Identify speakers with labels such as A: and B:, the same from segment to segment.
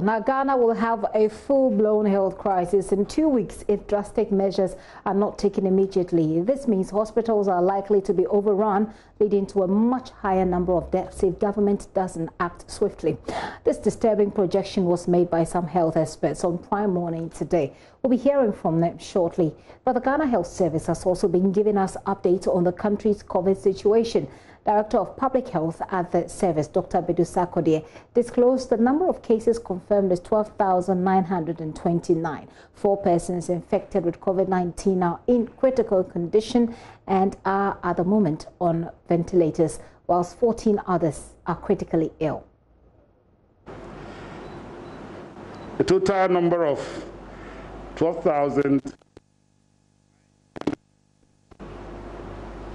A: Now, Ghana will have a full-blown health crisis in two weeks if drastic measures are not taken immediately. This means hospitals are likely to be overrun, leading to a much higher number of deaths if government doesn't act swiftly. This disturbing projection was made by some health experts on Prime Morning today. We'll be hearing from them shortly. But the Ghana Health Service has also been giving us updates on the country's COVID situation. Director of Public Health at the service, Dr. Badu Sarkodie, disclosed the number of cases confirmed is 12,929. Four persons infected with COVID-19 are in critical condition and are at the moment on ventilators, whilst 14 others are critically ill.
B: The total number of 12,000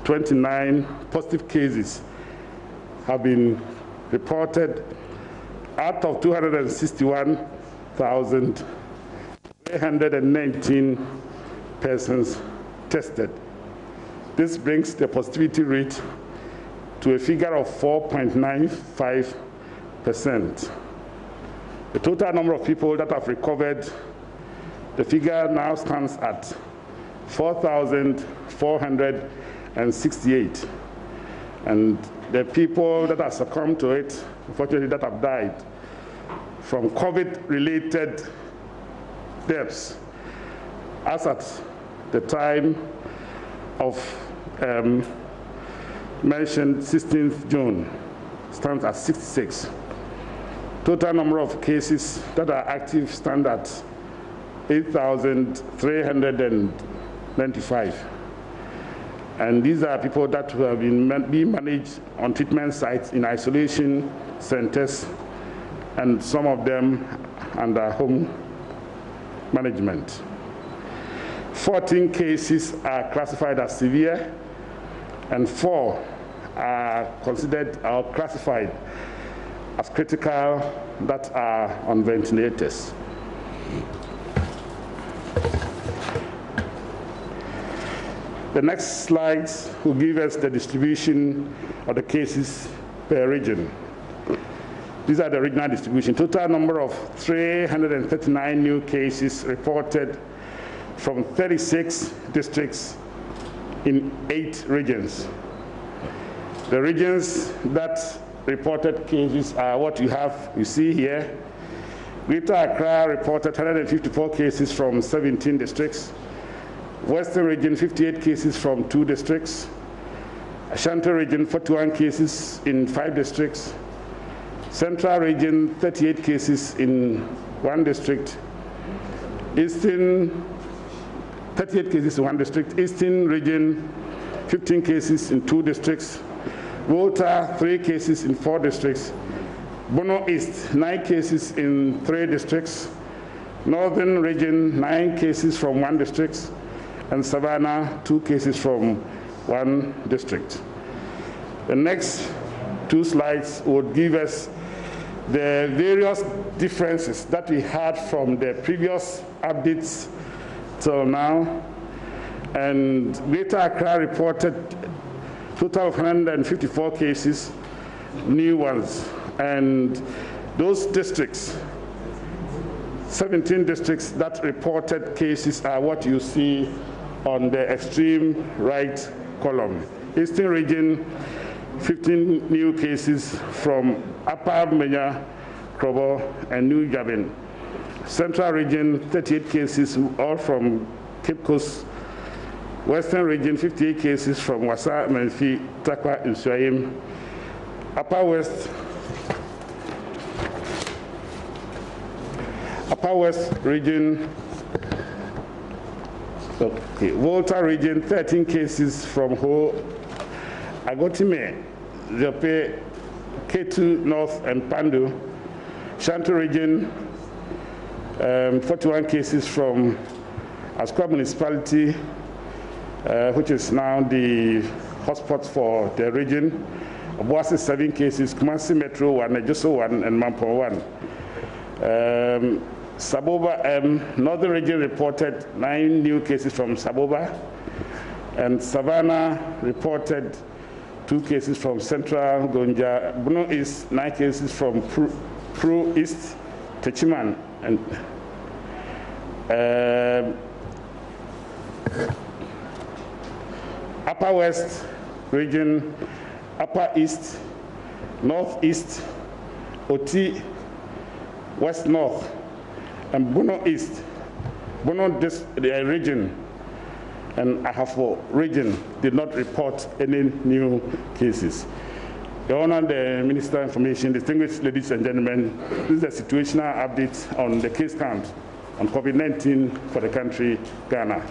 B: 29 positive cases have been reported out of 261,319 persons tested. This brings the positivity rate to a figure of 4.95%. The total number of people that have recovered, the figure now stands at 4,400 and 68. And the people that have succumbed to it, unfortunately, that have died from COVID-related deaths, as at the time of um, mentioned 16th June, stands at 66. Total number of cases that are active stand at 8,395. And these are people that have been being managed on treatment sites in isolation centers, and some of them under home management. 14 cases are classified as severe, and four are considered or classified as critical that are on ventilators. The next slides will give us the distribution of the cases per region. These are the regional distribution. Total number of 339 new cases reported from 36 districts in eight regions. The regions that reported cases are what you have, you see here. Greater Accra reported 154 cases from 17 districts. Western region, 58 cases from two districts. Ashanti region, 41 cases in five districts. Central region, 38 cases in one district. Eastern, 38 cases in one district. Eastern region, 15 cases in two districts. Volta, three cases in four districts. Bono East, nine cases in three districts. Northern region, nine cases from one district and Savannah, two cases from one district. The next two slides would give us the various differences that we had from the previous updates till now. And Greater Accra reported total of 154 cases, new ones. And those districts, 17 districts that reported cases are what you see on the extreme right column. Eastern region, 15 new cases from Upper Manya, Krobo, and New Gavin. Central region, 38 cases, all from Cape Coast. Western region, 58 cases from Wassa, Menfi, Tarkwa, and Suayim. Upper West, Upper West region, Okay, Volta region, 13 cases from Ho, Agotime, Jope, Ketu North, and Pandu. Shanto region, um, 41 cases from Asokwa municipality, uh, which is now the hotspot for the region. Obuasi, seven cases, Kumasi Metro, one, Ejisu, one, and Mampong, one. Um, Saboba, um, Northern region reported nine new cases from Saboba, and Savannah reported two cases from Central Gonja. Bono East, nine cases from Pru, East, Techiman, and um, Upper West region, Upper East, Northeast, Oti, West North, and Bono East, Bono this, the uh, region, and Ahafo region did not report any new cases. Your Honor, the Minister of Information, distinguished ladies and gentlemen, this is a situational update on the case count on COVID-19 for the country, Ghana.